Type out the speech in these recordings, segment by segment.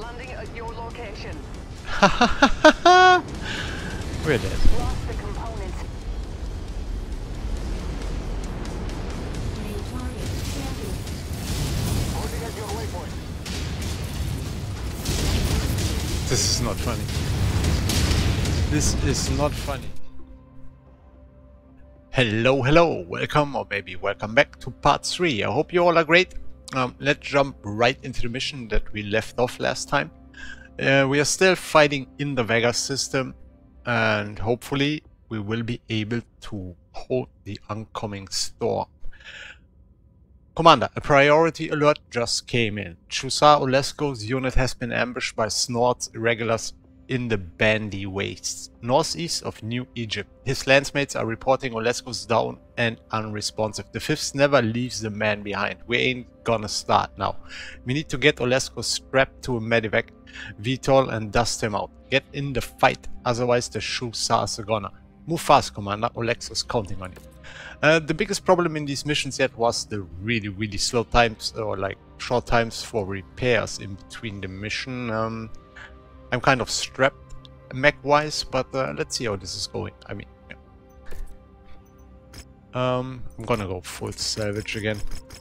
Landing at your location. We're dead. Lost the components. New target champion. Pointing at your waypoint. This is not funny. This is not funny. Hello, hello, welcome or maybe welcome back to part 3. I hope you all are great. Um, let's jump right into the mission that we left off last time. Uh, we are still fighting in the Vega system and hopefully we will be able to hold the oncoming storm. Commander, a priority alert just came in. Chusa Olesko's unit has been ambushed by Snord's irregulars in the Bandy Wastes, northeast of New Egypt. His lancemates are reporting Olesko's down and unresponsive. The fifth never leaves the man behind. We ain't gonna start now. We need to get Olesko strapped to a medevac VTOL and dust him out. Get in the fight, otherwise the Chusars are gonna. Move fast, Commander. Olesko's counting on you. Uh, the biggest problem in these missions yet was the really, really slow times or like short times for repairs in between the mission. Um, I'm kind of strapped mech-wise, but uh, let's see how this is going. I mean, yeah. Um, I'm gonna go full salvage again.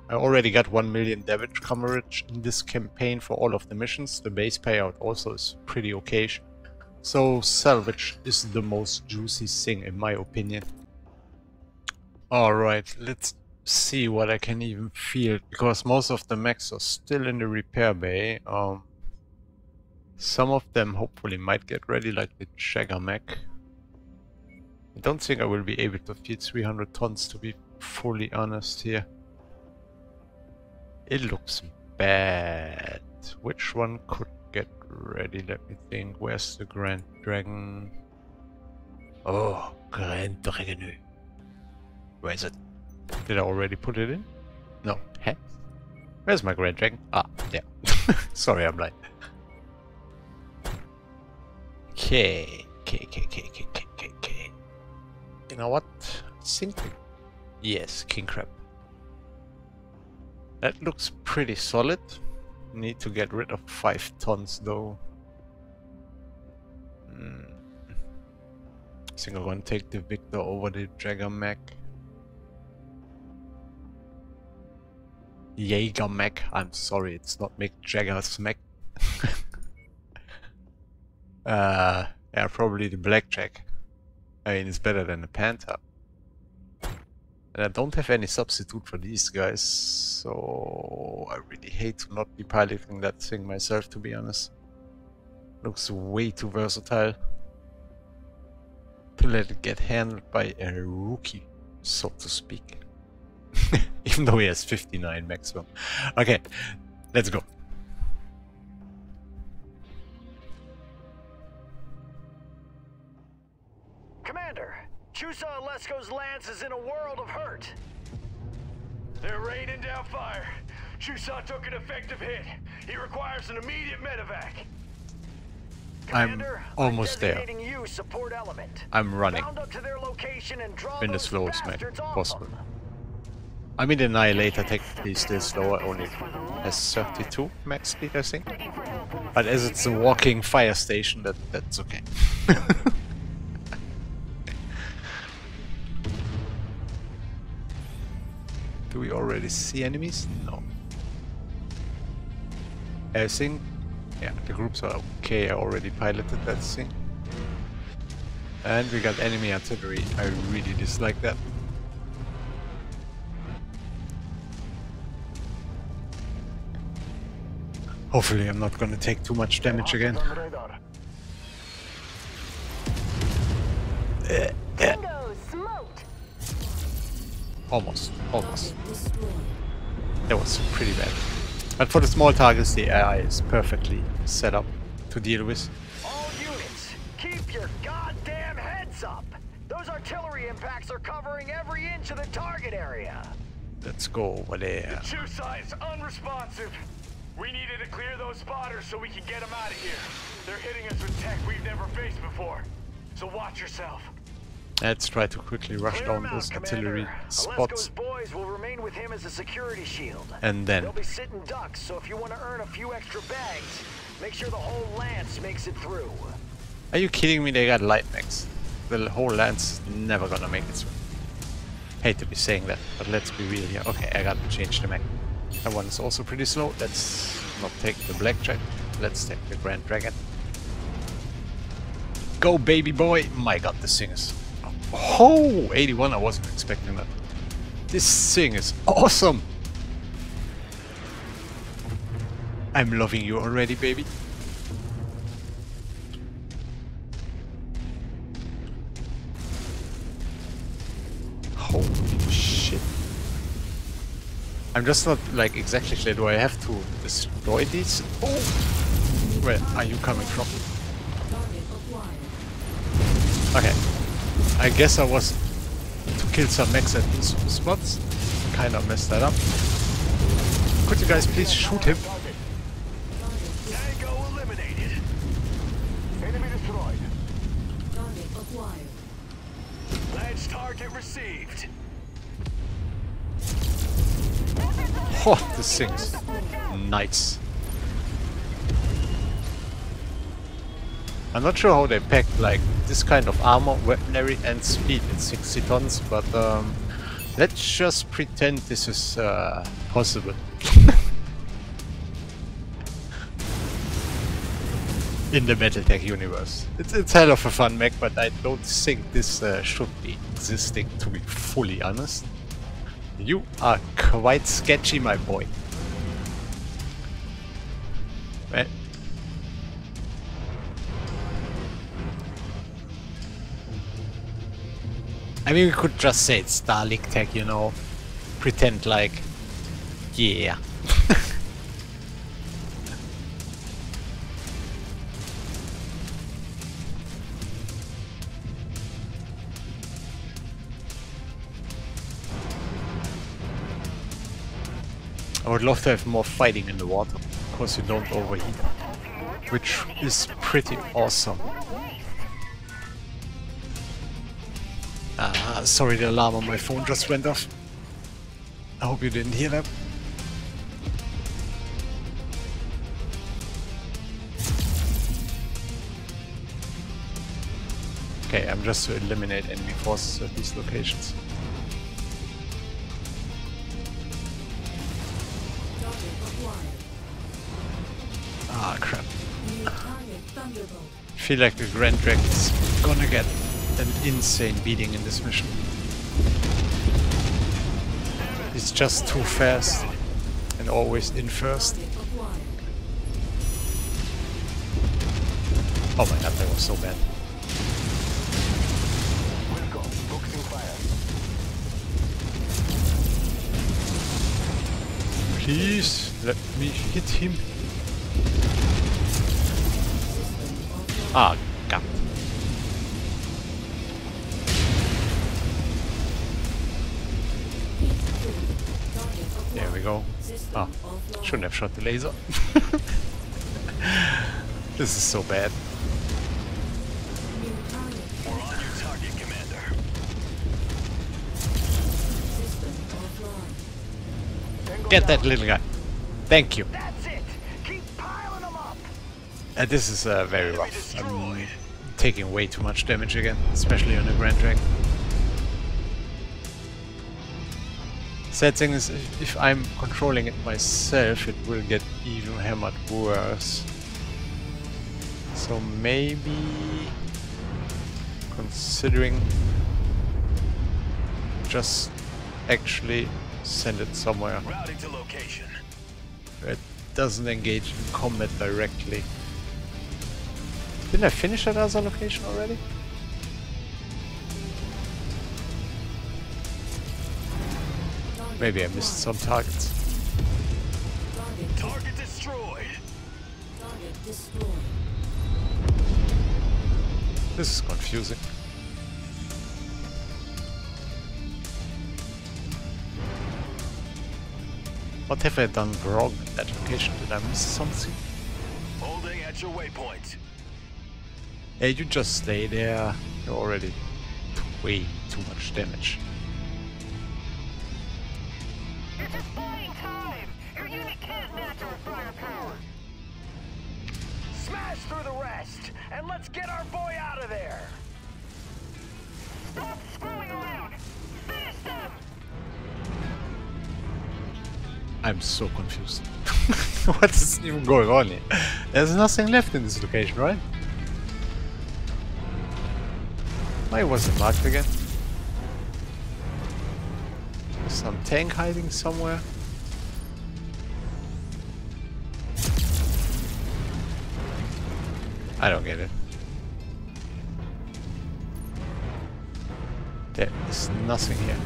I already got 1 million damage coverage in this campaign for all of the missions. The base payout also is pretty okay. So salvage is the most juicy thing in my opinion. Alright, let's see what I can even field, because most of the mechs are still in the repair bay. Um, some of them hopefully might get ready, like the Jagger mech. I don't think I will be able to feed 300 tons, to be fully honest here. It looks bad. Which one could get ready? Let me think. Where's the Grand Dragon? Oh, Grand Dragon. Where is it? Did I already put it in? No. Heh. Where's my Grand Dragon? Ah, there. Sorry, I'm blind. Okay. Okay, okay, okay, okay, okay, okay. You know what? Think... Yes, King Crab. That looks pretty solid. Need to get rid of 5 tons though. Hmm. I think I'm gonna take the Victor over the Jagger mech. Jaeger mech. I'm sorry, it's not Mick Jagger's mech. uh, yeah, probably the Blackjack. I mean, it's better than the Panther. And I don't have any substitute for these guys, so I really hate to not be piloting that thing myself, to be honest. Looks way too versatile to let it get handled by a rookie, so to speak. Even though he has 59 maximum. Okay, let's go. Chusa Olesko's lance is in a world of hurt. They're raining down fire. Chusa took an effective hit. He requires an immediate medevac. I'm Commander, almost there. you support element. I'm running Round up to their location and draw in the slowest way possible. I mean, the Annihilator technically is still slower, only has 32 max speed, I think. But as it's a walking fire station, that that's okay. Do we already see enemies? No. Think, yeah, the groups are okay. I already piloted that thing. And we got enemy artillery. I really dislike that. Hopefully I'm not gonna take too much damage again. Almost, almost. That was pretty bad. But for the small targets, the AI is perfectly set up to deal with. All units, keep your goddamn heads up. Those artillery impacts are covering every inch of the target area. Let's go over there. two sides unresponsive. We needed to clear those spotters so we can get them out of here. They're hitting us with tech we've never faced before. So watch yourself. Let's try to quickly rush Clear down out, those artillery Commander. spots. Boys will remain with him as a security shield. And then They'll be sitting ducks, so if you want to earn a few extra bags, Make sure the whole lance makes it through. Are you kidding me? They got light mechs. The whole lance is never gonna make it through. Hate to be saying that, but let's be real here. Okay, I gotta change the mech. That one is also pretty slow. Let's not take the blackjack. Let's take the Grand Dragon. Go, baby boy! My god, this thing is... Oh, 81, I wasn't expecting that. This thing is awesome! I'm loving you already, baby. Holy shit. I'm just not like exactly sure. Do I have to destroy these? Oh! Where are you coming from? I guess I was to kill some mechs at these spots. Kinda messed that up. Could you guys please shoot him? Oh, this thing's nice. I'm not sure how they packed like this kind of armor, weaponry and speed in 60 tons, but um, let's just pretend this is uh, possible. in the BattleTech universe. It's, it's hell of a fun mech, but I don't think this uh, should be existing, to be fully honest. You are quite sketchy, my boy. Well, I mean, we could just say it's Star League Tech, you know. Pretend like, yeah. I would love to have more fighting in the water, because you don't overheat, which is pretty awesome. Sorry, the alarm on my phone just went off. I hope you didn't hear that. Okay, I'm just to eliminate enemy forces at these locations. Ah, crap. Thunderbolt. feel like the Grand Dragon's gonna get an insane beating in this mission. Just too fast and always in first. Oh my god, that was so bad. Please let me hit him. Ah, shouldn't have shot the laser. this is so bad. We're on your target, Commander. System offline. Tango Get that little guy. Thank you. That's it. Keep piling them up. Uh, this is uh, very rough. I'm taking way too much damage again, especially on the Grand Dragon. Sad thing is, if, I'm controlling it myself, it will get even hammered worse. So maybe considering just actually send it somewhere Routing to location. where it doesn't engage in combat directly. Didn't I finish that other location already? Maybe I missed some targets. Target, Target destroyed. target destroyed. This is confusing. What have I done wrong at that location? Did I miss something? Holding at your waypoint. Hey, you just stay there. You're already way too much damage. Just buying time. Your unit can't match our firepower. through the rest, and let's get our boy out of there. Stop screwing around. Finish them. I'm so confused. what is even going on here? There's nothing left in this location, right? Why was it marked again? Some tank hiding somewhere? I don't get it. There is nothing here.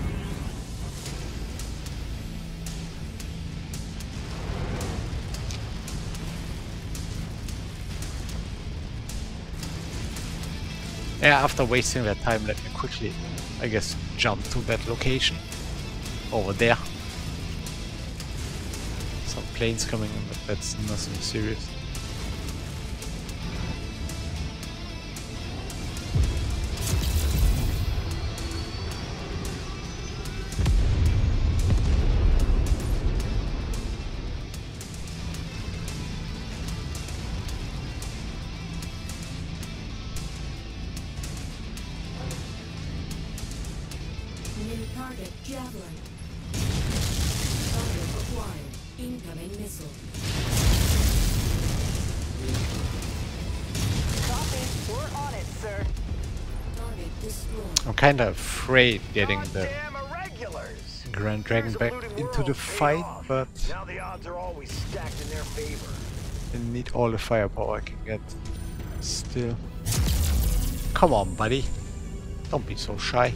Yeah, after wasting that time, let me quickly, I guess, jump to that location. Over there. Some planes coming in, but that's nothing serious. I'm kinda afraid getting the Grand Dragon back into the fight, but Now the odds are always stacked in their favor. I need all the firepower I can get. Still. Come on, buddy. Don't be so shy.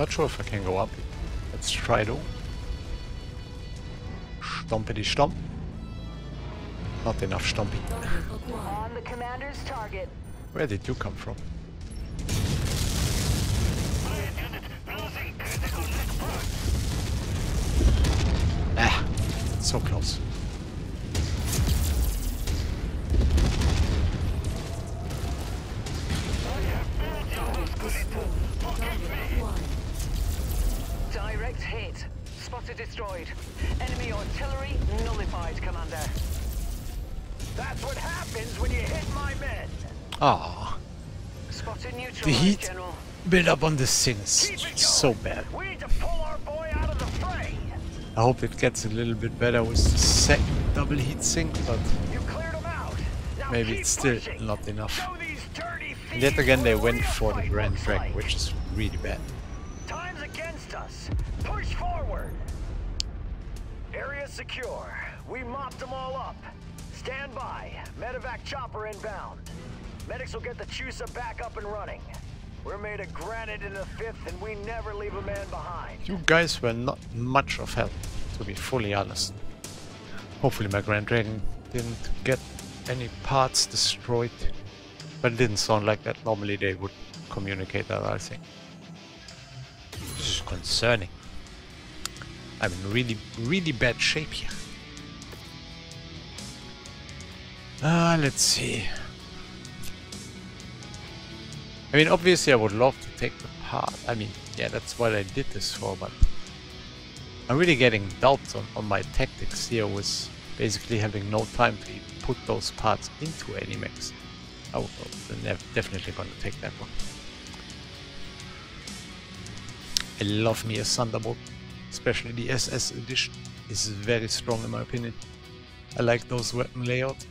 Not sure if I can go up. Let's try though. Stompity stomp. Not enough stomping. On the commander's target. Where did you come from? Ah, so close. Target destroyed. Target acquired. Direct hit. Spotter destroyed. Enemy artillery nullified, Commander. That's what happens when you hit my men. Ah, Spotter neutralized, the heat General. build up on this thing is so bad. We need to pull our boy out of the fray. I hope it gets a little bit better with the second double heat sink, but You cleared them out. Maybe it's still pushing. not enough. Show these dirty And yet again, they went for the Grand like. which is really bad. Secure. We mopped them all up. Stand by. Medevac chopper inbound. Medics will get the Chusa back up and running. We're made of granite in the fifth, and we never leave a man behind. You guys were not much of help, to be fully honest. Hopefully my Grand Dragon didn't get any parts destroyed. But it didn't sound like that. Normally they would communicate that, I think. This is concerning. I'm in really, really bad shape here. Ah, let's see. I mean, obviously I would love to take the part. I mean, yeah, that's what I did this for, but I'm really getting doubts on, on my tactics here with basically having no time to put those parts into Animex. Oh, they're definitely gonna take that one. I love me a Thunderbolt, especially the SS edition is very strong in my opinion. I like those weapon layouts.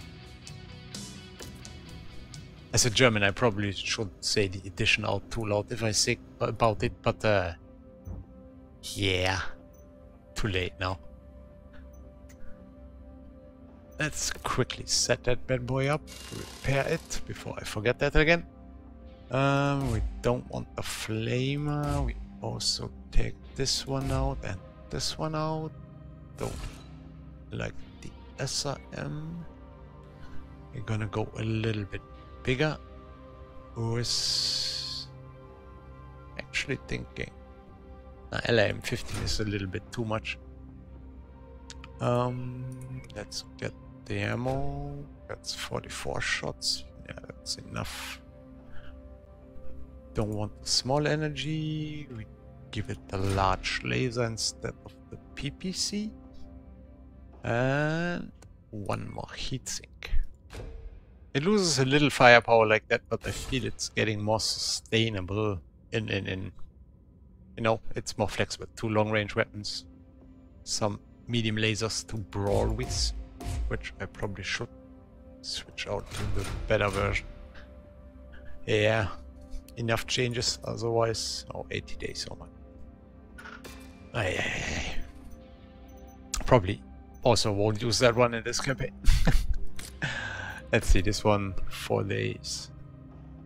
As a German, I probably should say the edition out too loud if I say about it, but uh, yeah, too late now. Let's quickly set that bad boy up, repair it before I forget that again. Um, we don't want the flamer. We also take this one out and this one out. Don't like the SRM. We're gonna go a little bit bigger. Was actually thinking. Nah, LRM15 is a little bit too much. Um, let's get the ammo. That's 44 shots. Yeah, that's enough. Don't want small energy. We give it the large laser instead of the PPC. And one more heatsink. It loses a little firepower like that, but I feel it's getting more sustainable in, in, in you know, it's more flexible. Two long range weapons, some medium lasers to brawl with, which I probably should switch out to the better version. Yeah, enough changes otherwise. Oh, 80 days, oh man. Aye. Probably also won't use that one in this campaign. Let's see, this one, four days.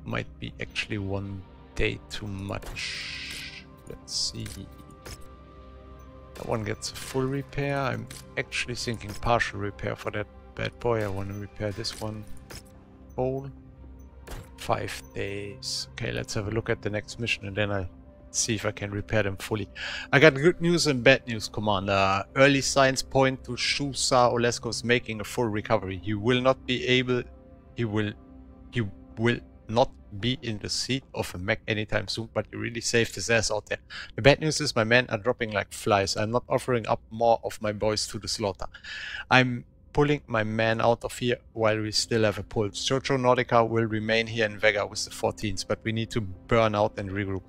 Might be actually one day too much. Let's see. That one gets a full repair. I'm actually thinking partial repair for that bad boy. I want to repair this one whole. Five days. Okay, let's have a look at the next mission and then I'll see if I can repair them fully. I got good news and bad news, Commander. Early signs point to Chusa Olesko's making a full recovery. He will not be able... He will... He will not be in the seat of a mech anytime soon, but he really saved his ass out there. The bad news is my men are dropping like flies. I'm not offering up more of my boys to the slaughter. I'm pulling my men out of here while we still have a pulse. Jojo Nordica will remain here in Vega with the 14s, but we need to burn out and regroup.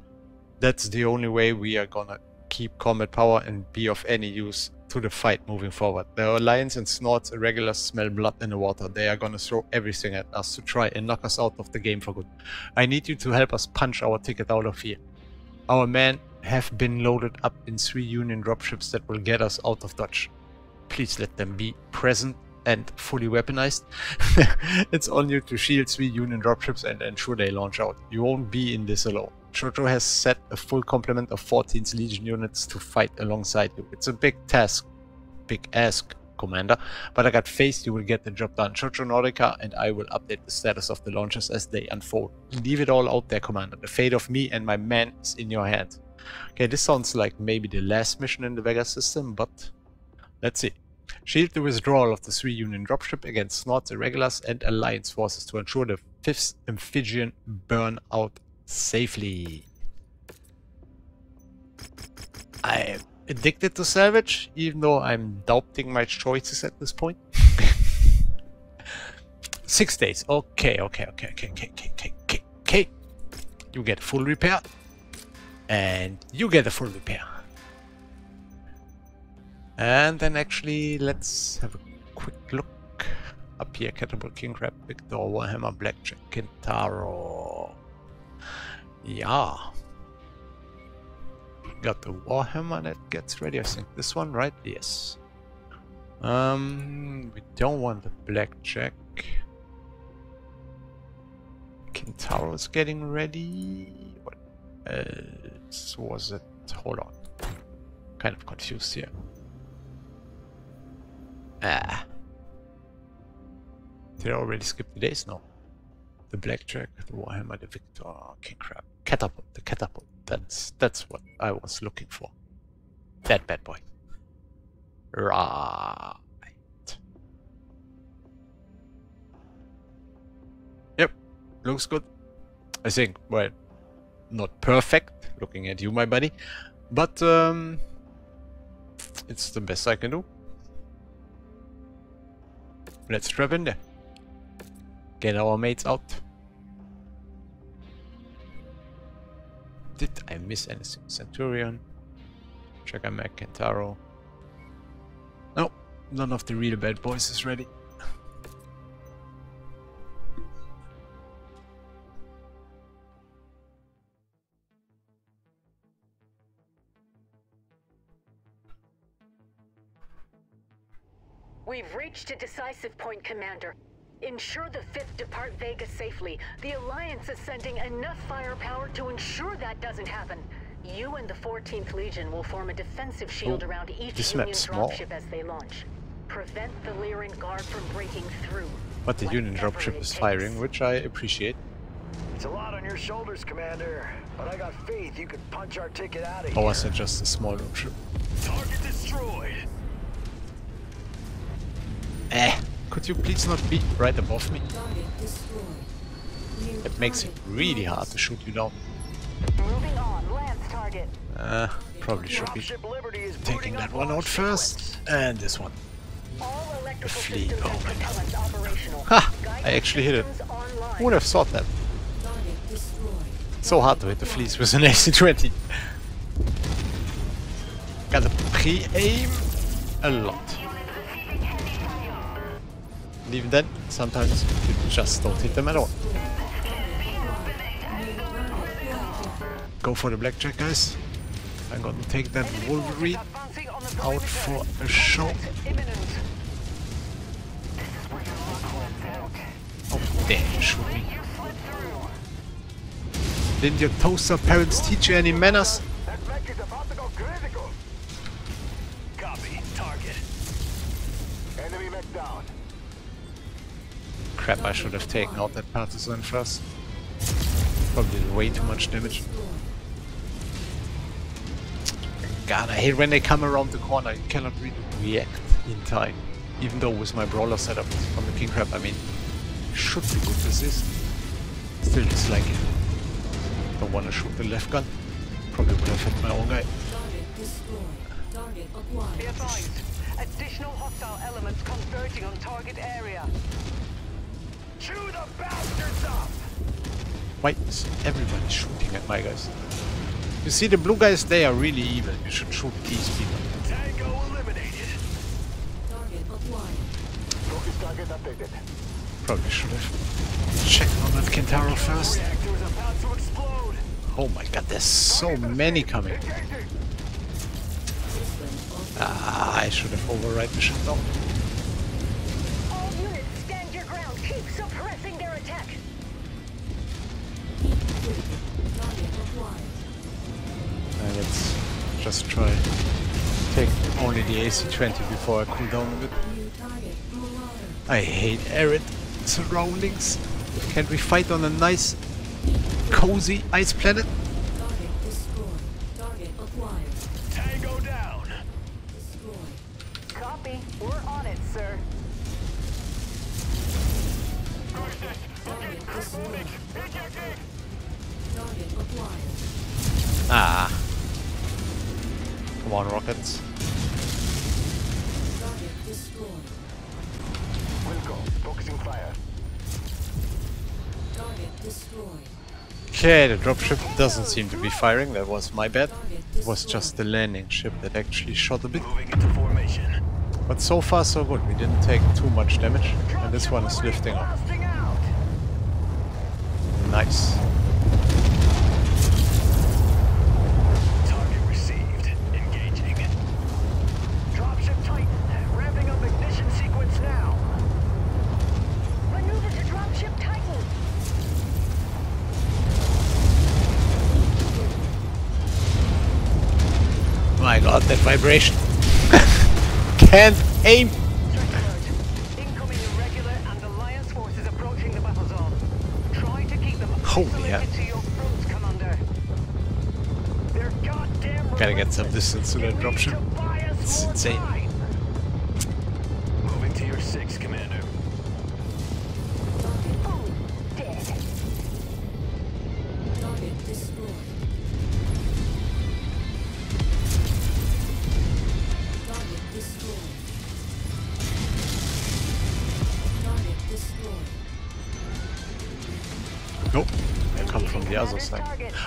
That's the only way we are gonna keep combat power and be of any use to the fight moving forward. The Alliance and Snord's Irregulars smell blood in the water. They are gonna throw everything at us to try and knock us out of the game for good. I need you to help us punch our ticket out of here. Our men have been loaded up in three Union dropships that will get us out of Dodge. Please let them be present and fully weaponized. it's on you to shield three Union dropships and ensure they launch out. You won't be in this alone. Jojo has set a full complement of 14th Legion units to fight alongside you. It's a big task, big ask, Commander, but I got faith you will get the job done. Jojo Nordica and I will update the status of the launches as they unfold. Leave it all out there, Commander. The fate of me and my men is in your hands. Okay, this sounds like maybe the last mission in the Vega system, but let's see. Shield the withdrawal of the three Union dropship against Snord's, Irregulars, and Alliance forces to ensure the 5th Amphibian burn out safely. I'm addicted to salvage, even though I'm doubting my choices at this point. Six days. Okay, okay, okay, okay, okay, okay, okay, okay. You get full repair. And you get a full repair. And then actually, let's have a quick look. Up here, Catapult, King Crab, Victor, Warhammer, Blackjack, Kintaro. Yeah. Got the Warhammer that gets ready. I think this one, right? Yes. Um, we don't want the Blackjack. Kintaro's getting ready. What else was it? Hold on. Kind of confused here. Ah. Did I already skip the days? No. The Blackjack, the Warhammer, the Victor, Okay, Crab. Catapult, the catapult. That's that's what I was looking for. That bad boy. Right. Yep. Looks good. I think, well, not perfect, looking at you, my buddy. But, um, it's the best I can do. Let's drop in there. Get our mates out. Did I miss anything? Centurion. Mac Kintaro. No, none of the real bad boys is ready. We've reached a decisive point, Commander. Ensure the 5th depart Vega safely. The Alliance is sending enough firepower to ensure that doesn't happen. You and the 14th Legion will form a defensive shield Oh, around each this Union dropship as they launch. Prevent the Lyran Guard from breaking through. But the Union dropship is firing, which I appreciate. It's a lot on your shoulders, Commander, but I got faith you could punch our ticket out of oh, Or here. was it just a small dropship? Target destroyed. Could you please not be right above me? It makes it really hard to shoot you down. Moving on. Lance target. Uh, probably should be Dropship Liberty is taking that one out first. And this one. Electrical fleet, oh my operational. Ha! I actually hit it. Who would have thought that? So hard to hit the fleas with an AC-20. Gotta pre-aim a lot. Even then, sometimes you just don't hit them at all. Go for the blackjack, guys. I'm gonna take that Wolverine out for a show. Oh, damn, shoot. Didn't your toaster parents teach you any manners? Crap, I should have taken out that partisan first. Probably did way too much damage. God, I hate when they come around the corner. You cannot really react in time. Even though with my brawler setup on the King Crab, I mean, should be good with this. Still dislike it. Don't want to shoot the left gun. Probably would have hit my own guy. Target destroyed. Target acquired. Be advised. Additional hostile elements converging on target area. Why is everybody shooting at my guys? You see, the blue guys, they are really evil. You should shoot these people. Tango eliminated. Target acquired. Focus target updated. Probably should have checked on that Kintaro first. Reactor is about to explode. Oh my god, there's so many coming. Ah, I should have override the shutdown. The AC-20 before I cool down a bit. I hate arid surroundings. Can't we fight on a nice, cozy ice planet? Okay, the dropship doesn't seem to be firing. That was my bad. It was just the landing ship that actually shot a bit. Moving into formation. But so far so good. We didn't take too much damage. And this one is lifting up. My god, that vibration. Can't aim. Threat alert. Incoming irregular and Alliance forces approaching the battle zone. Try to keep them Holy hell. to your front, Commander. They're goddamn Gotta get some distance to that dropship. to buy us It's insane.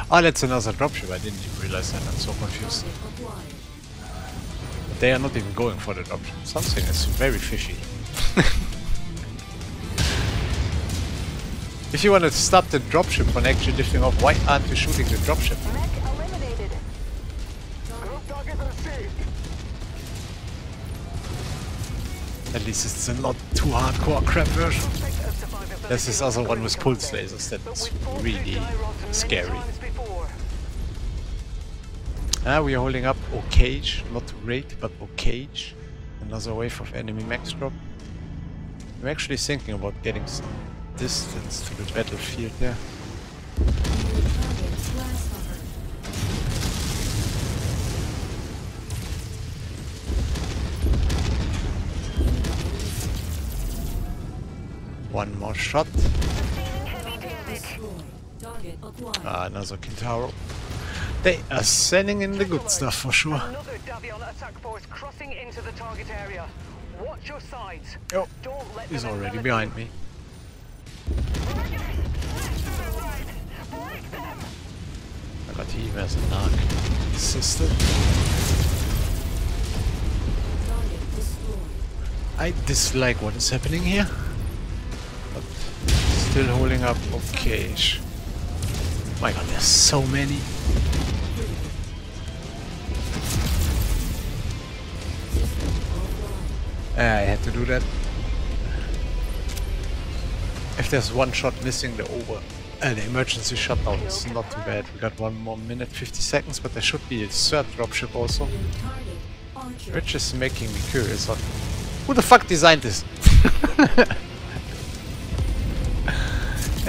Ah, that's another dropship. I didn't even realize that. I'm so confused. Target acquired. They are not even going for the dropship. Something is very fishy. if you want to stop the dropship from actually lifting off, why aren't you shooting the dropship? At least it's a not too hardcore crap version. There's this other one with pulse lasers that's really scary. Ah, we are holding up Okage, not great, but Okage. Another wave of enemy max drop. I'm actually thinking about getting some distance to the battlefield there. New target Grasshopper. One more shot. Target destroyed. Target acquired. Ah, another Kintaro. They are sending in the good stuff for sure. Another Davion attack force crossing into the target area. Watch your sides. Oh, he's already behind me. I got him as a knock. System. Target destroyed. I dislike what is happening here. But still holding up okay. -ish. My god, there's so many. Ah, I had to do that. If there's one shot missing, the over. Uh, the emergency shutdown is not too bad. We got one more minute, 50 seconds, but there should be a third dropship also. Which is making me curious who the fuck designed this?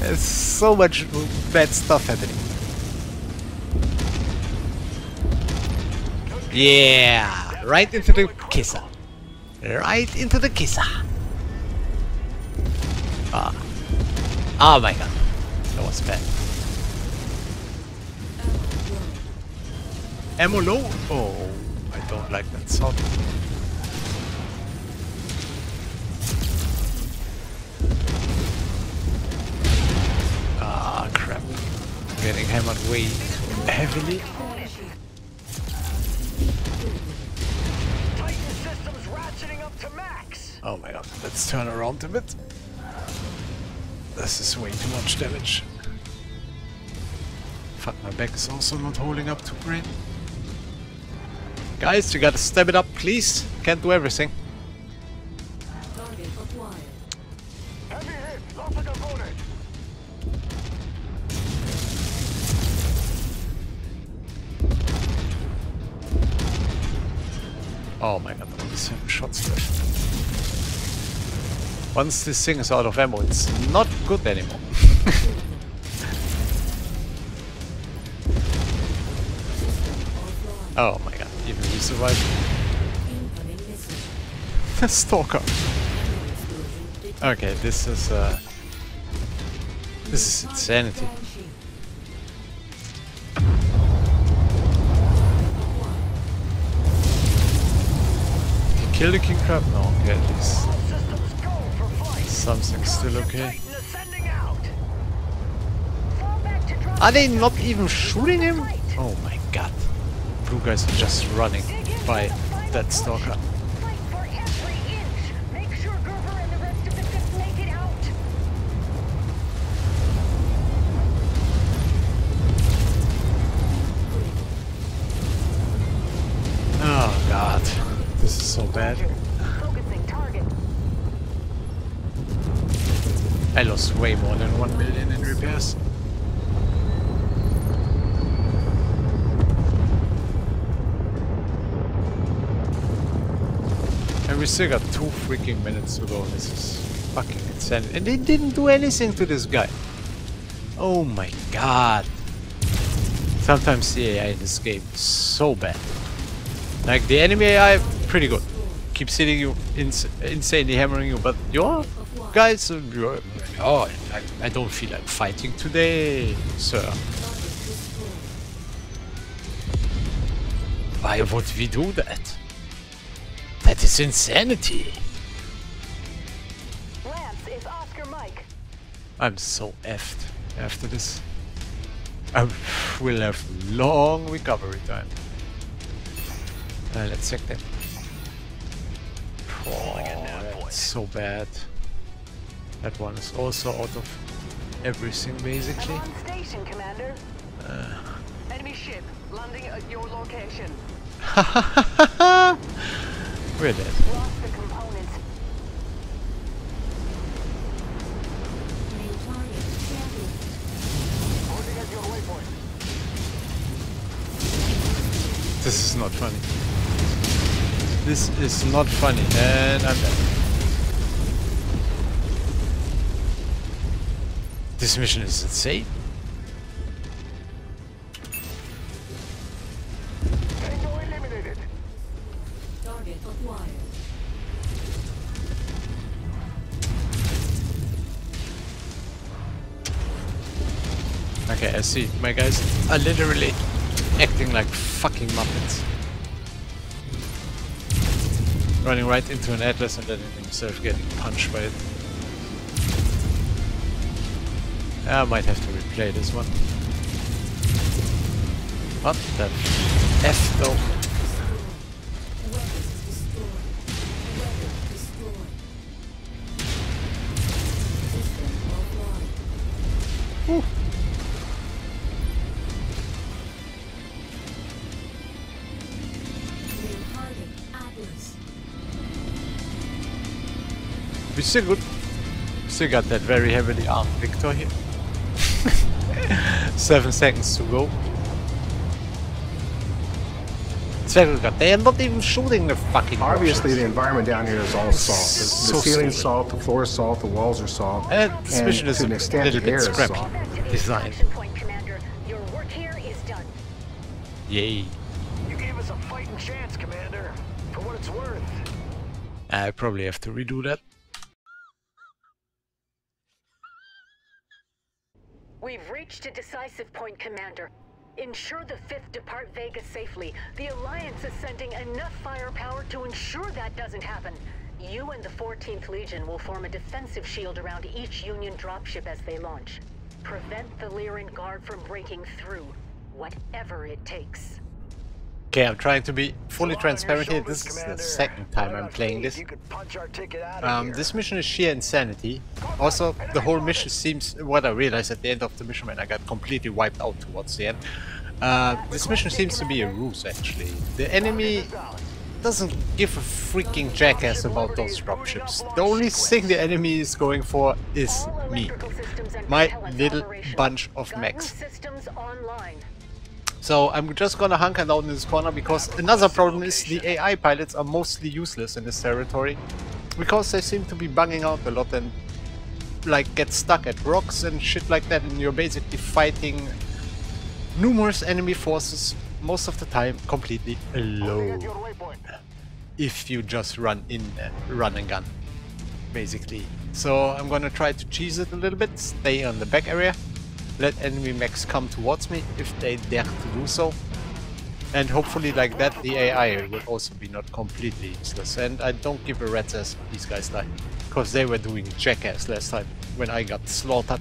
There's so much bad stuff happening. Yeah, right into the kisser. Right into the kisser. Ah. Oh my god. That was bad. Ammo low? Oh, I don't like that sound. Ah, crap. I'm getting hammered way heavily. Titan systems ratcheting up to max. Oh my god, let's turn around a bit. This is way too much damage. Fuck, my back is also not holding up too great. Guys, you gotta step it up, please. Can't do everything. Oh my god, seven shots left. Once this thing is out of ammo, it's not good anymore. oh my god, even he survived. The stalker. Okay, this is uh this is insanity. Kill the king crab? No, okay, at least All systems go for flight. something's still okay. Titan ascending out. Fall back to drop Are they not even shooting him? Oh my god. Blue guys are just running by that stalker. Bad. I lost way more than 1 million in repairs. And we still got two freaking minutes to go. This is fucking insane. And they didn't do anything to this guy. Oh my god. Sometimes the AI in this game is so bad. Like the enemy AI, pretty good. Keeps hitting you, ins insanely hammering you, but your guys, you're, oh, I, I don't feel like fighting today, sir. Why would we do that? That is insanity. Lance is Oscar Mike. I'm so effed after this. I will have long recovery time. Uh, let's check them. Oh, that's so bad. That one is also out of everything I'm basically. on station, Commander. Uh. Enemy ship landing at your location. We're dead. Lost the components. New target champion. Closing at your waypoint. This is not funny. This is not funny, and I'm dead. This mission is insane. Okay, I see. My guys are literally acting like fucking muppets. Running right into an Atlas and letting himself getting punched by it. I might have to replay this one. What the F though? We still good. Still got that very heavily armed Victor here. Seven seconds to go. It's very good. They are not even shooting the fucking Obviously, the environment down here is all salt. The, So the ceiling's stupid. salt, the floor is salt, the walls are salt. Uh, and, this mission is to an extent, little the bit air is scrappy. salt. Back to the Design. point, Commander. Your work here is done. Yay. You gave us a fighting chance, Commander. For what it's worth. I probably have to redo that. We've reached a decisive point, Commander. Ensure the 5th depart Vega safely. The Alliance is sending enough firepower to ensure that doesn't happen. You and the 14th Legion will form a defensive shield around each Union dropship as they launch. Prevent the Lyran Guard from breaking through, whatever it takes. Okay, I'm trying to be fully It's a lot on your transparent here. This is the second time I'm playing this. You could punch our ticket out of Um, this mission is sheer insanity. Also, the whole mission seems what I realized at the end of the mission when I got completely wiped out towards the end. Uh, this mission seems to be a ruse actually. The enemy doesn't give a freaking jackass about those dropships. The only thing the enemy is going for is me. electrical systems and My little bunch of mechs. So I'm just gonna hunker down in this corner because another problem is the AI pilots are mostly useless in this territory because they seem to be bugging out a lot and like get stuck at rocks and shit like that and you're basically fighting numerous enemy forces most of the time completely alone if you just run in and run and gun basically. So I'm gonna try to cheese it a little bit stay on the back area let enemy mechs come towards me if they dare to do so. And hopefully like that the AI will also be not completely useless. And I don't give a rat's ass if these guys die. Because they were doing jackass last time when I got slaughtered.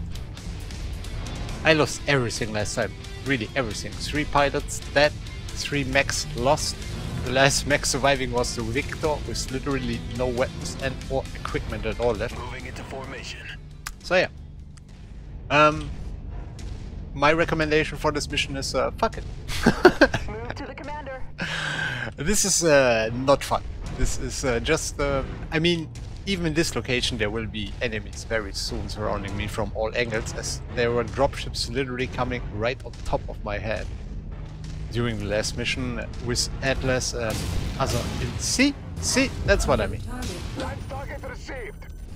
I lost everything last time. Really everything. Three pilots dead, three mechs lost. The last mech surviving was the Victor with literally no weapons and or equipment at all left. Moving into formation. So yeah. Um, my recommendation for this mission is uh, fuck it. Move to the commander. this is uh, not fun. This is uh, just. Uh, I mean, even in this location, there will be enemies very soon surrounding me from all angles, as there were dropships literally coming right on top of my head during the last mission with Atlas and other. See, see, that's what I mean.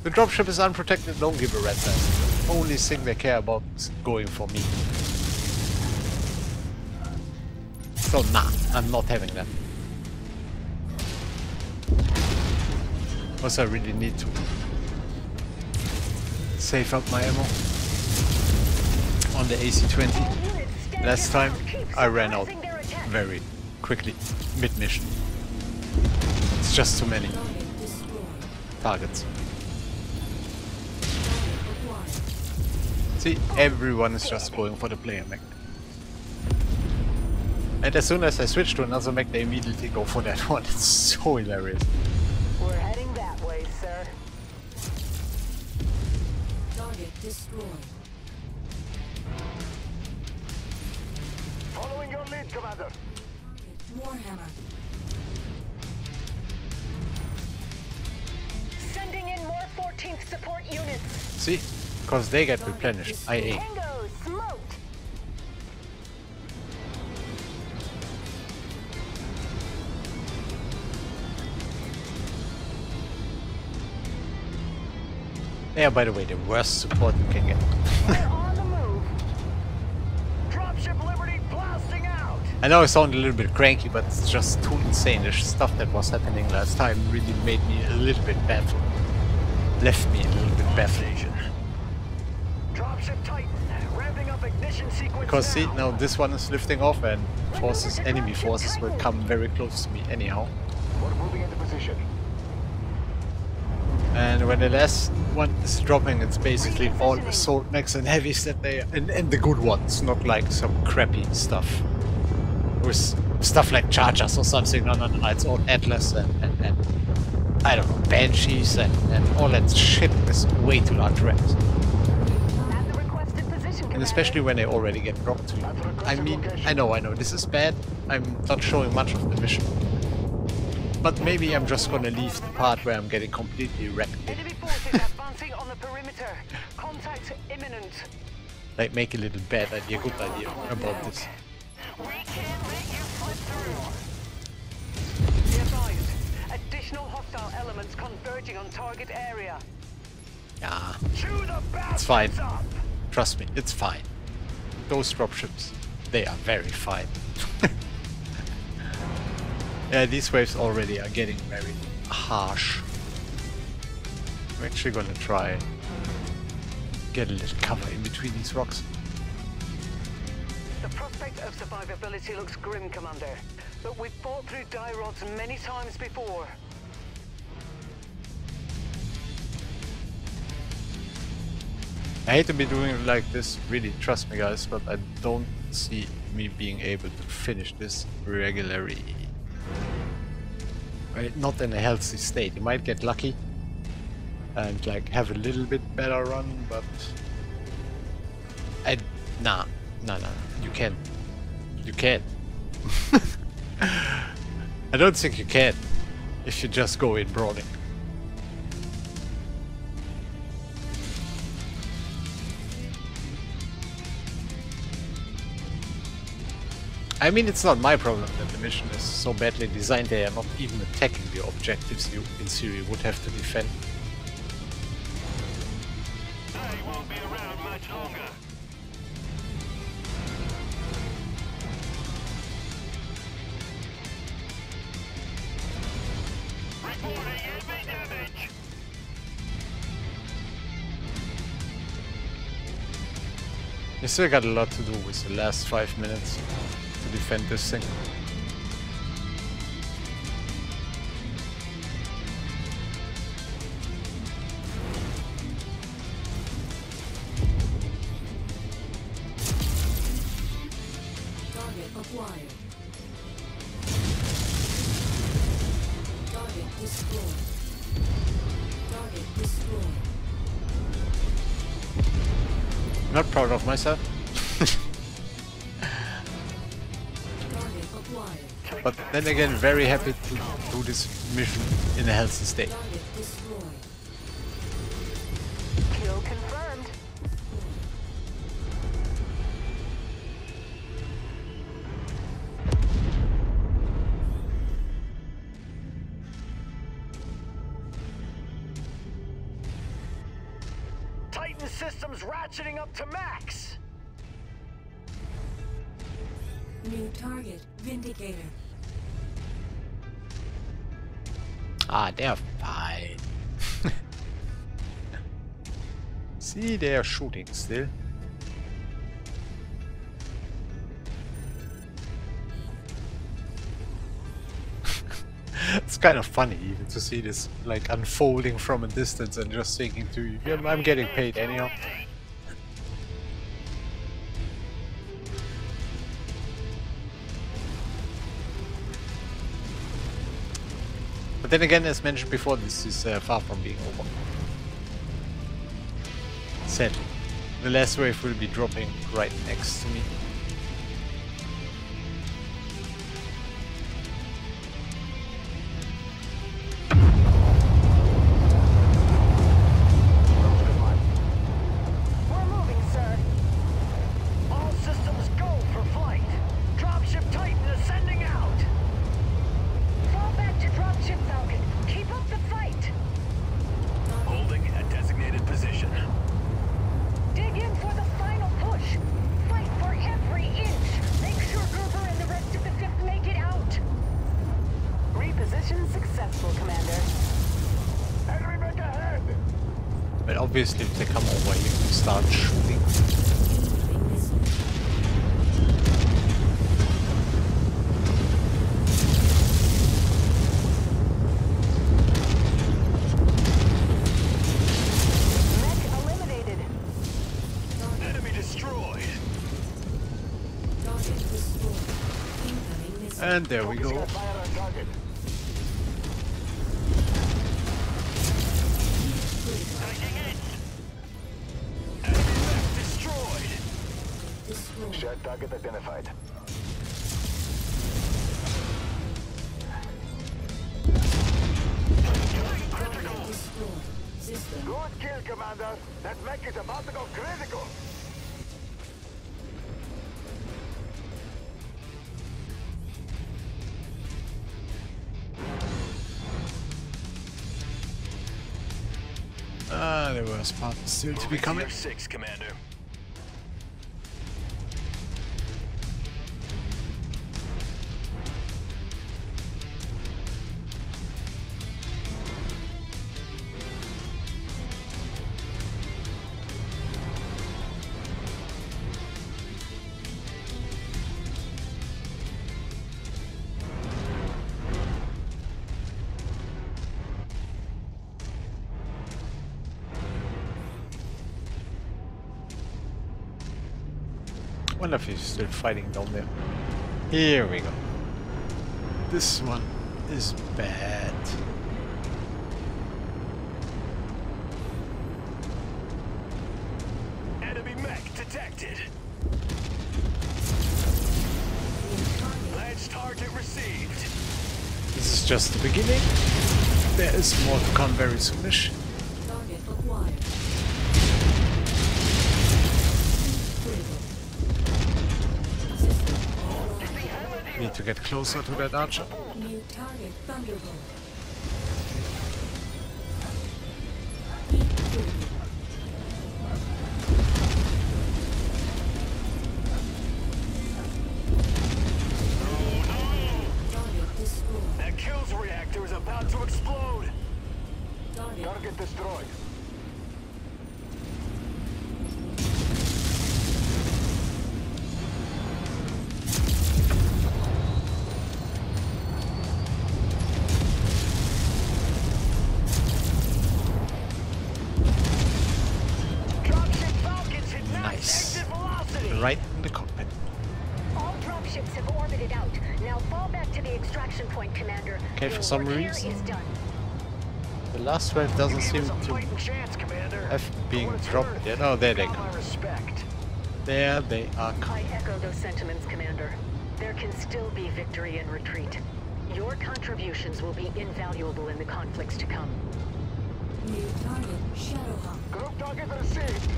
The dropship is unprotected, don't give a rat's ass. The only thing they care about is going for me. So nah, I'm not having that. Also, I really need to save up my ammo on the AC-20. Last time I ran out very quickly mid-mission. It's just too many targets. See, everyone is just going for the player mech. And as soon as I switch to another mech, they immediately go for that one. It's so hilarious. We're heading that way, sir. Target destroyed. Following your lead, Commander. Warhammer. Sending in more 14th support units. See? Because they get replenished. IA. Yeah, by the way, the worst support you can get. I know I sound a little bit cranky, but it's just too insane. The stuff that was happening last time really made me a little bit baffled. Left me a little bit baffled. Because see, now. this one is lifting off and forces, enemy forces will come very close to me anyhow. Moving into position. And when the last one is dropping, it's basically all assault mechs and heavies that they and, and the good ones, not like some crappy stuff. With stuff like chargers or something. No, no, no. It's all Atlas and, and, and I don't know, Banshees and, and all that shit is way too large ranks. And especially when they already get dropped to you. I mean, I know, I know, this is bad. I'm not showing much of the mission. But maybe I'm just gonna leave the part where I'm getting completely wrecked. Enemy advancing on the perimeter. Contact imminent. Like make a little bad idea, good idea about this. We can't you slip through. Be advised. Additional hostile elements converging on target area. Yeah, it's fine. Trust me, it's fine. Those dropships, they are very fine. yeah, these waves already are getting very harsh. I'm actually gonna try get a little cover in between these rocks. The prospect of survivability looks grim, Commander. But we've fought through die rods many times before. I hate to be doing it like this, really, trust me guys, but I don't see me being able to finish this regularly. Not in a healthy state. You might get lucky and like have a little bit better run, but I nah, nah, nah. You can, you can. I don't think you can if you just go in brawling. I mean, it's not my problem that the mission is so badly designed they are not even attacking the objectives you, in theory, would have to defend. They won't be around much longer. Reporting heavy damage. You still got a lot to do with the last five minutes to defend this thing. Target acquired. Target destroyed. Target destroyed. Not proud of myself, but then again, very happy to do this mission in a healthy state. Still. it's kind of funny even to see this like unfolding from a distance and just thinking to you, I'm getting paid anyhow. But then again, as mentioned before, this is uh, far from being over. Sadly. The last wave will be dropping right next to me. Obviously, if they come over here, we start shooting. And there we go. Still to be coming. Six, Commander. Wonder if he's still fighting down there. Here we go. This one is bad. Enemy mech detected. Ledge target received. This is just the beginning. There is more to come very soonish. To get closer to that archer. New target Thunderbolt. Some reason- The last wave doesn't seem to fighting chance, Commander. have been dropped worth, yet. Oh, there they got come. There they are I echo those sentiments, Commander. There can still be victory and retreat. Your contributions will be invaluable in the conflicts to come. New target Shadowhawk. Group target received.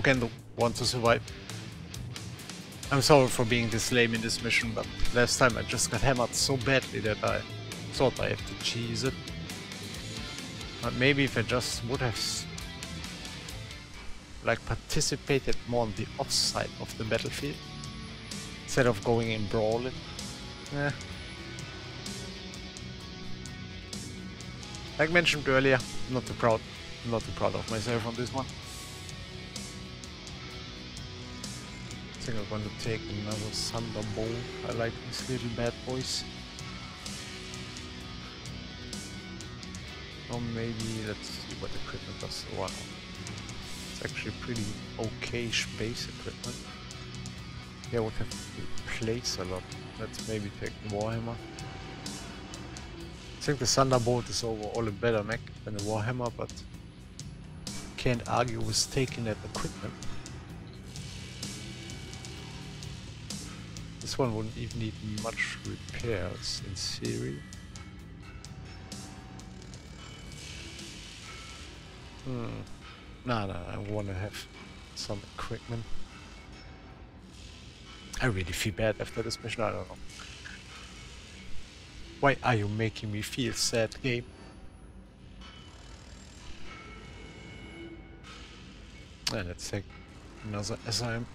Can. Want to survive. I'm sorry for being this lame in this mission, but last time I just got hammered so badly that I thought I had to cheese it. But maybe if I just would have like participated more on the offside of the battlefield instead of going in brawling. Eh. Like mentioned earlier, not too proud, not too proud of myself on this one. I think I'm going to take another Thunderbolt. I like these little bad boys. Or maybe let's see what equipment does. Wow, it's actually pretty okay space equipment. Yeah, have to replace a lot. Let's maybe take Warhammer. I think the Thunderbolt is overall a better mech than the Warhammer, but can't argue with taking that equipment. This one wouldn't even need much repairs in theory. Hmm. Nah, nah, I want to have some equipment. I really feel bad after this mission, I don't know. Why are you making me feel sad, game? And let's take another SIM.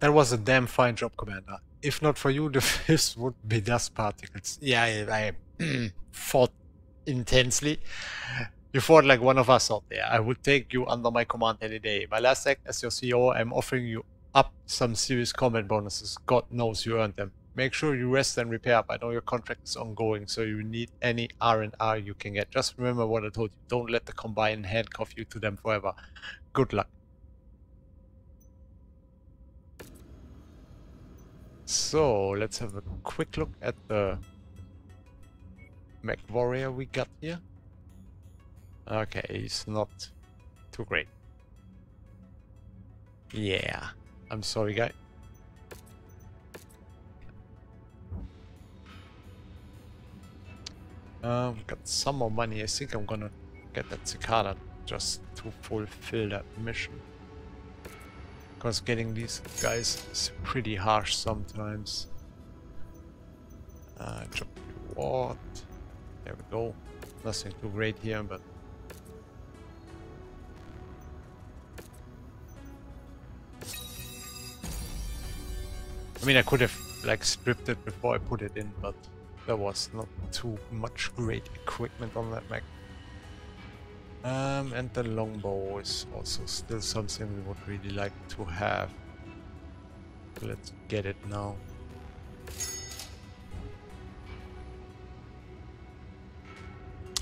That was a damn fine job, Commander. If not for you, the fist would be dust particles. Yeah, I, I fought intensely. You fought like one of us out there. I would take you under my command any day. My last act as your CEO, I'm offering you up some serious combat bonuses. God knows you earned them. Make sure you rest and repair up. I know your contract is ongoing, so you need any R&R you can get. Just remember what I told you. Don't let the Combine handcuff you to them forever. Good luck. So, let's have a quick look at the Mech Warrior we got here. Okay, he's not too great. Yeah, I'm sorry guy. Um, got some more money. I think I'm gonna get that cicada just to fulfill that mission. Because getting these guys is pretty harsh sometimes. Uh, drop reward. There we go. Nothing too great here, but I mean, I could have like stripped it before I put it in, but there was not too much great equipment on that mech. Um, and the longbow is also still something we would really like to have. Let's get it now.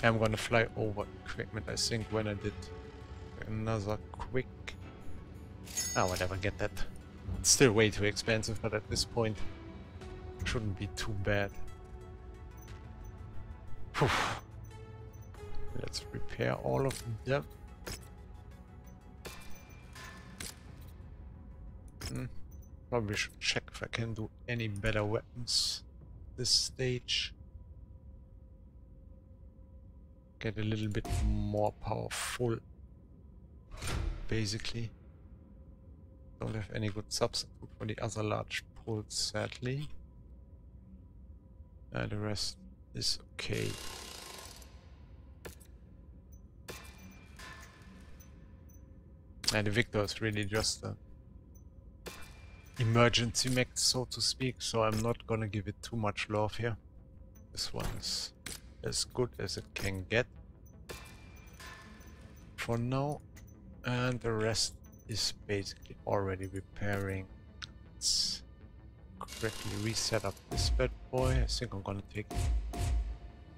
I'm gonna fly over equipment, I think, when I did another quick... Ah, whatever, get that. It's still way too expensive, but at this point, shouldn't be too bad. Let's repair all of them. Hmm. Probably should check if I can do any better weapons this stage. Get a little bit more powerful, basically. Don't have any good substitute for the other large pulls, sadly. Uh, the rest is okay. And the Victor is really just a emergency mech, so to speak, so I'm not gonna give it too much love here. This one is as good as it can get for now, and the rest is basically already repairing. Let's correctly reset up this bad boy. I think I'm gonna take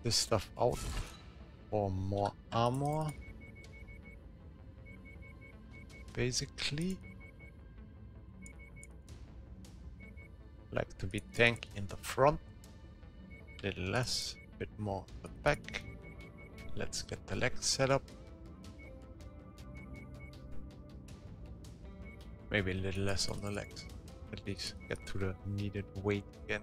this stuff out for more armor. Basically. Like to be tank in the front. A little less, a bit more the back. Let's get the legs set up. Maybe a little less on the legs. At least get to the needed weight again.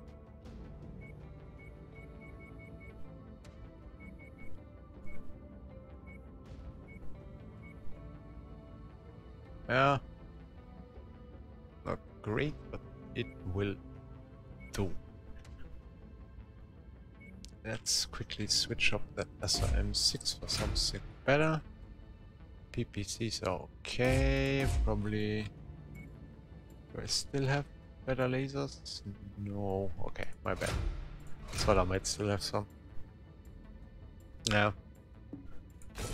Yeah. Not great, but it will do. Let's quickly switch up that SRM6 for something better. PPCs are okay, probably... Do I still have better lasers? No, okay, my bad. Thought I might still have some. Yeah.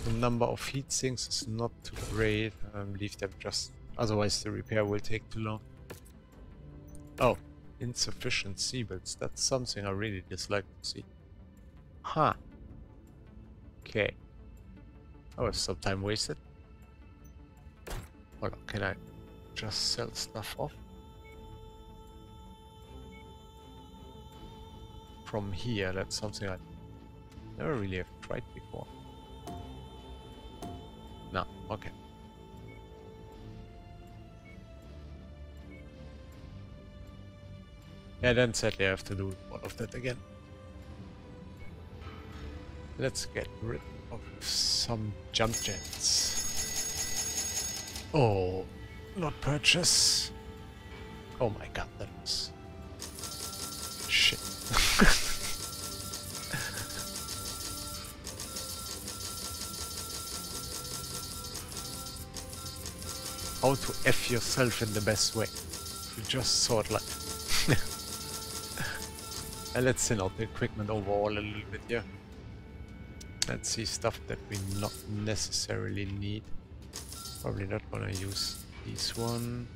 The number of heat sinks is not too great. Um, leave them just... Otherwise the repair will take too long. Oh, insufficient C-Bills. That's something I really dislike to see. Huh. Okay. That was some time wasted. Hold on, can I just sell stuff off? From here, that's something I never really have tried before. No, okay. Yeah, then sadly I have to do one of that again. Let's get rid of some jump jets. Oh, not purchase. Oh my god, that was... Shit. How to F yourself in the best way. You just sort like... and let's thin out the equipment overall a little bit here. Let's see stuff that we not necessarily need. Probably not gonna use this one.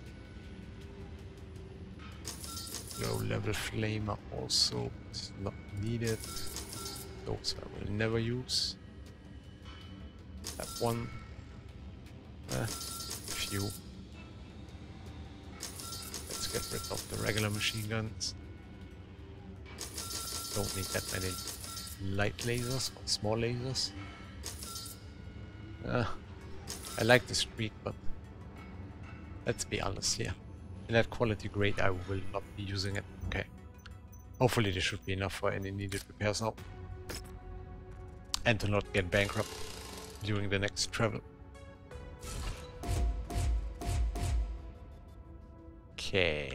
Low level flamer also is not needed. Those I will never use. That one. Uh, few. Get rid of the regular machine guns. Don't need that many light lasers or small lasers. Uh, I like the streak, but let's be honest here. In that quality grade, I will not be using it. Okay. Hopefully this should be enough for any needed repairs now. And to not get bankrupt during the next travel. Okay.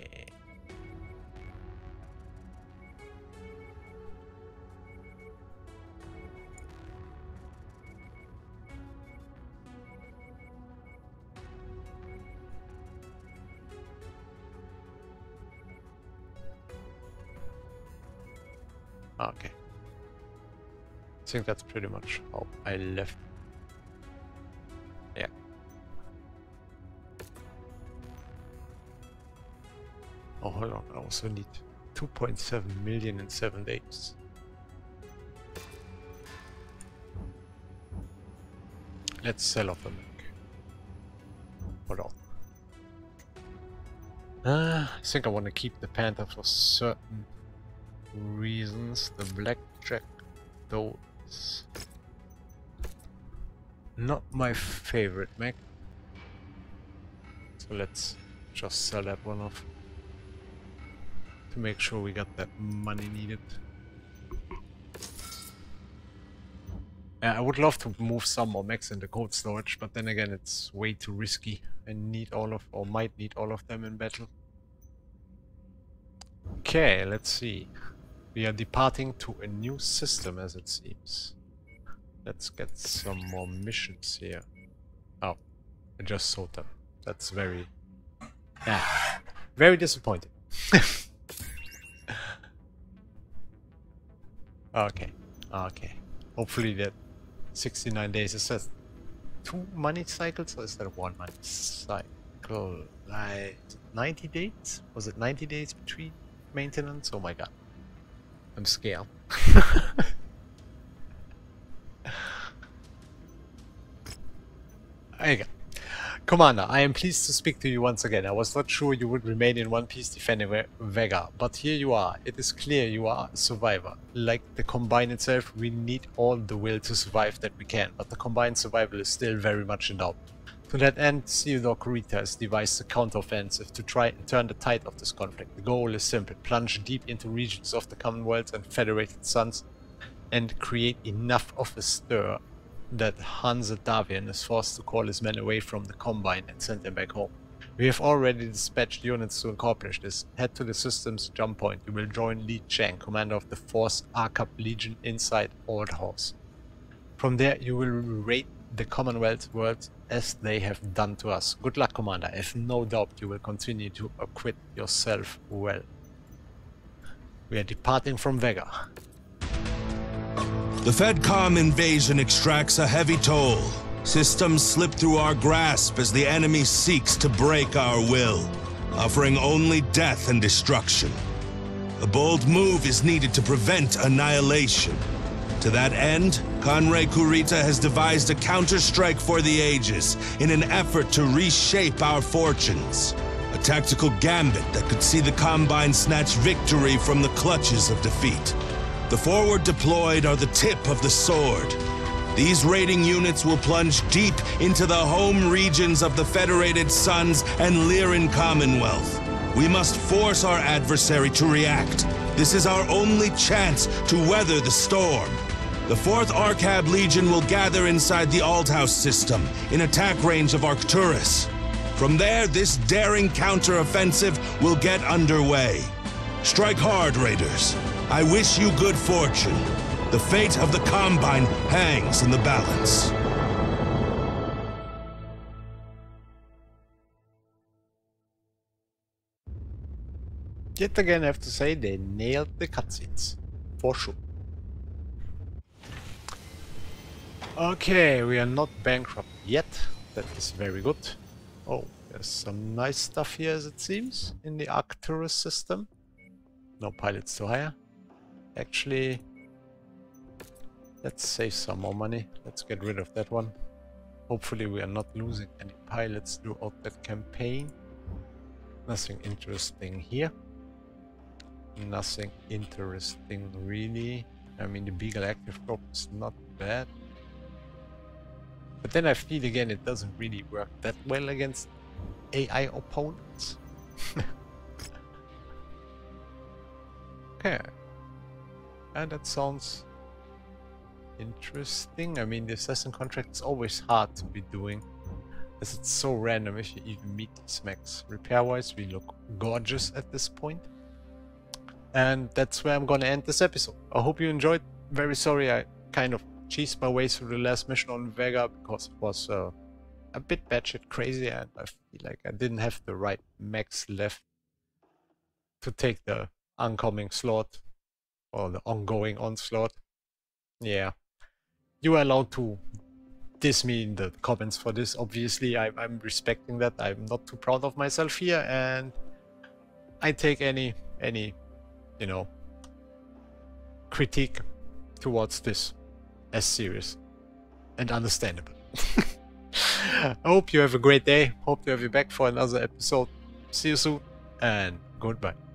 Okay. I think that's pretty much how I left. Oh, hold on. I also need 2.7 million in 7 days. Let's sell off a Mac. Hold on. Uh, I think I want to keep the Panther for certain reasons. The Blackjack, though, is not my favorite Mac. So let's just sell that one off to make sure we got that money needed. Yeah, I would love to move some more mechs into cold storage, but then again it's way too risky. I need all of, or might need all of them in battle. Okay, let's see. We are departing to a new system as it seems. Let's get some more missions here. Oh, I just saw them. That's very... Yeah, very disappointing. okay, okay. Hopefully that 69 days is that two money cycles or is that one money cycle? Like 90 days? Was it 90 days between maintenance? Oh my god. I'm scared. there you go. Commander, I am pleased to speak to you once again. I was not sure you would remain in one piece defending Ve- Vega, but here you are. It is clear you are a survivor. Like the Combine itself, we need all the will to survive that we can, but the Combined survival is still very much in doubt. To that end, Theodore Kurita has devised a counteroffensive to try and turn the tide of this conflict. The goal is simple, plunge deep into regions of the Commonwealth and Federated Suns and create enough of a stir that Hanse Davion is forced to call his men away from the Combine and send them back home. We have already dispatched units to accomplish this. Head to the system's jump point. You will join Li Chang, commander of the 4th Arkab Legion inside Old House. From there, you will raid the Commonwealth world as they have done to us. Good luck, Commander. I have no doubt you will continue to acquit yourself well. We are departing from Vega. The FedCom invasion extracts a heavy toll. Systems slip through our grasp as the enemy seeks to break our will, offering only death and destruction. A bold move is needed to prevent annihilation. To that end, Conray Kurita has devised a counterstrike for the ages in an effort to reshape our fortunes. A tactical gambit that could see the Combine snatch victory from the clutches of defeat. The forward deployed are the tip of the sword. These raiding units will plunge deep into the home regions of the Federated Suns and Lyran Commonwealth. We must force our adversary to react. This is our only chance to weather the storm. The 4th Arkab Legion will gather inside the Althouse system, in attack range of Arcturus. From there, this daring counteroffensive will get underway. Strike hard, Raiders. I wish you good fortune. The fate of the Combine hangs in the balance. Yet again, I have to say they nailed the cutscenes. For sure. Okay, we are not bankrupt yet. That is very good. Oh, there's some nice stuff here as it seems in the Arcturus system. No pilots to hire. Actually, let's save some more money. Let's get rid of that one. Hopefully we are not losing any pilots throughout that campaign. Nothing interesting here. Nothing interesting really. I mean the Beagle active probe is not bad. But then I feel again it doesn't really work that well against AI opponents. okay. And that sounds interesting. I mean the assassin contract is always hard to be doing. As it's so random if you even meet these mechs. Repair wise we look gorgeous at this point. And that's where I'm gonna end this episode. I hope you enjoyed. Very sorry I kind of cheesed my way through the last mission on Vega because it was uh, a bit batshit crazy and I feel like I didn't have the right max left to take the oncoming slot or the ongoing onslaught. Yeah. You are allowed to diss me in the comments for this. Obviously, I, I'm respecting that. I'm not too proud of myself here and I take any, any you know, critique towards this as serious and understandable. I hope you have a great day. Hope to have you back for another episode. See you soon and goodbye.